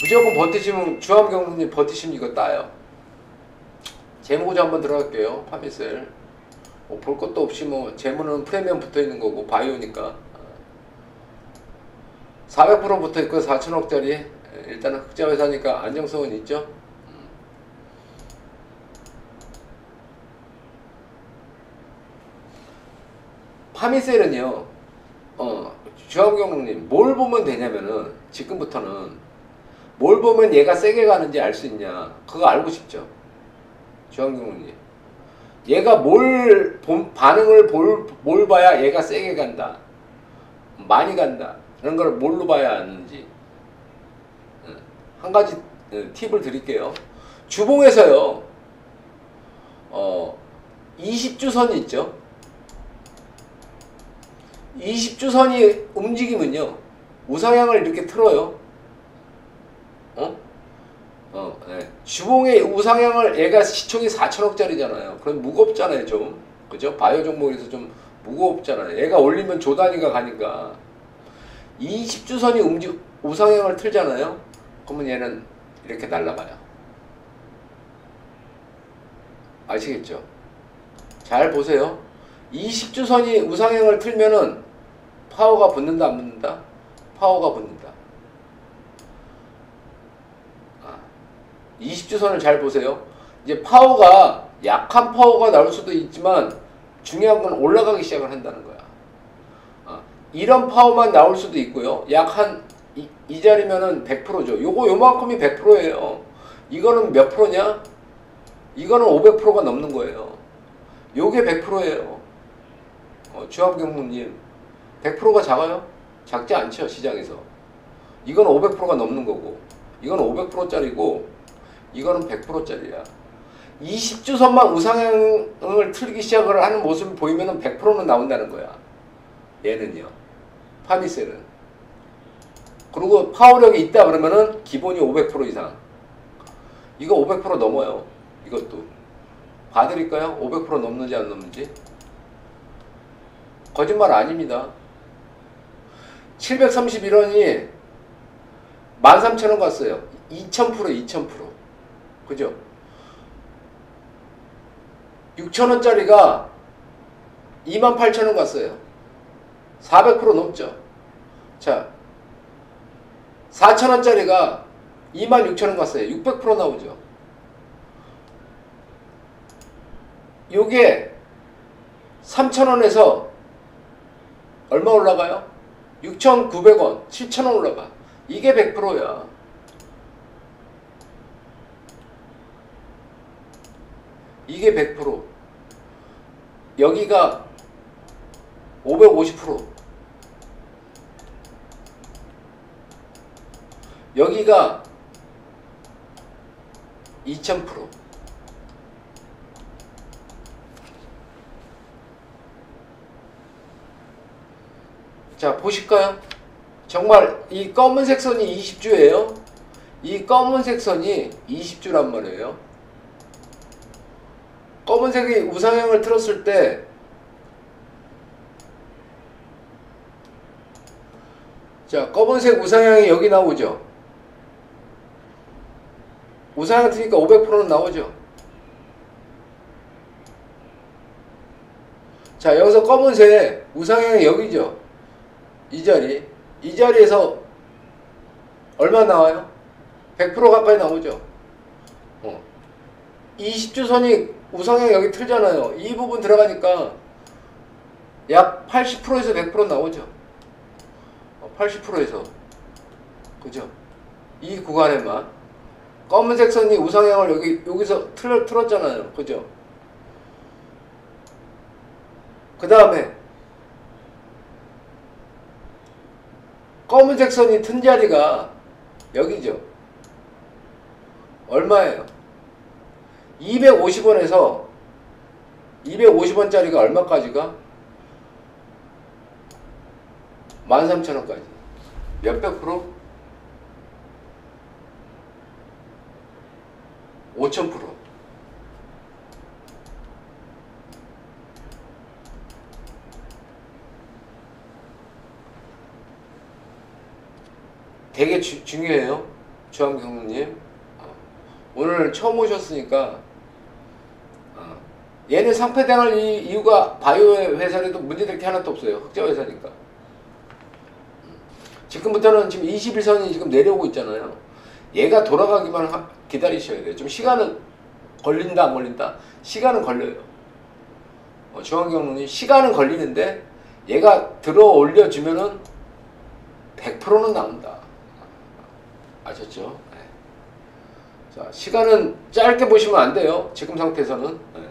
무조건 버티시면 주함경님 버티시면 이거 따요. 재무고자 한번 들어갈게요. 파미셀. 뭐 볼 것도 없이 뭐 재무는 프리미엄 붙어 있는 거고 바이오니까 400% 붙어 있고 4천억짜리 일단은 흑자 회사니까 안정성은 있죠. 파미셀은요, 어, 주함경님, 뭘 보면 되냐면은, 지금부터는, 뭘 보면 얘가 세게 가는지 알 수 있냐, 그거 알고 싶죠. 주함경님. 얘가 뭘, 본- 반응을 볼, 뭘 봐야 얘가 세게 간다. 많이 간다. 그런 걸 뭘로 봐야 아는지. 어, 한 가지 어, 팁을 드릴게요. 주봉에서요, 어, 20주선이 있죠. 20주선이 움직이면요. 우상향을 이렇게 틀어요. 어? 어, 네. 주봉의 우상향을 얘가 시총이 4천억짜리잖아요. 그럼 무겁잖아요, 좀. 그죠? 바이오 종목에서 좀 무겁잖아요. 얘가 올리면 조 단위가 가니까. 20주선이 움직, 우상향을 틀잖아요. 그러면 얘는 이렇게 날아가요. 아시겠죠? 잘 보세요. 20주선이 우상향을 틀면은 파워가 붙는다 안 붙는다? 파워가 붙는다. 20주선을 잘 보세요. 이제 파워가 약한 파워가 나올 수도 있지만 중요한 건 올라가기 시작을 한다는 거야. 아, 이런 파워만 나올 수도 있고요. 약한 이, 이 자리면은 100%죠. 요거 요만큼이 100%예요. 이거는 몇 프로냐? 이거는 500%가 넘는 거예요. 요게 100%예요. 어, 주합경무님 100%가 작아요? 작지 않죠 시장에서 이건 500%가 넘는 거고 이건 500%짜리고 이거는 100%짜리야. 20주선만 우상향을 틀기 시작을 하는 모습이 보이면 100%는 나온다는 거야. 얘는요. 파미셀은. 그리고 파워력이 있다 그러면은 기본이 500% 이상. 이거 500% 넘어요 이것도. 봐드릴까요? 500% 넘는지 안 넘는지? 거짓말 아닙니다. 731원이 13,000원 갔어요. 2,000% 2,000% 그죠? 6,000원짜리가 28,000원 갔어요. 400% 넘죠. 자, 4,000원짜리가 26,000원 갔어요. 600% 나오죠. 요게 3,000원에서 얼마 올라가요? 6,900원, 7,000원 올라가. 이게 100%야. 이게 100%. 여기가 550%. 여기가 2000%. 자, 보실까요? 정말 이 검은색 선이 20주예요. 이 검은색 선이 20주란 말이에요. 검은색이 우상향을 틀었을 때 자, 검은색 우상향이 여기 나오죠. 우상향 트니까 500%는 나오죠. 자, 여기서 검은색 우상향이 여기죠. 이 자리, 이 자리에서 얼마 나와요? 100% 가까이 나오죠. 어. 20주선이 우상향 여기 틀잖아요. 이 부분 들어가니까 약 80%에서 100% 나오죠. 80%에서 그죠? 이 구간에만 검은색 선이 우상향을 여기 여기서 틀, 틀었잖아요. 그죠? 그 다음에 검은색 선이 튼 자리가 여기죠. 얼마예요? 250원에서 250원짜리가 얼마까지가? 13,000원까지. 몇백 프로? 5,000 프로. 되게 주- 중요해요. 주한경님 어, 오늘 처음 오셨으니까 어, 얘는 상패당할 이- 이유가 바이오 회사에도 문제될 게 하나도 없어요. 흑자 회사니까. 음. 지금부터는 지금 21선이 지금 내려오고 있잖아요. 얘가 돌아가기만 하- 기다리셔야 돼요. 좀 시간은 걸린다 안 걸린다. 시간은 걸려요. 어, 주한경님 시간은 걸리는데 얘가 들어 올려주면은 100%는 나온다. 아셨죠? 네. 자, 시간은 짧게 보시면 안 돼요. 지금 상태에서는. 네.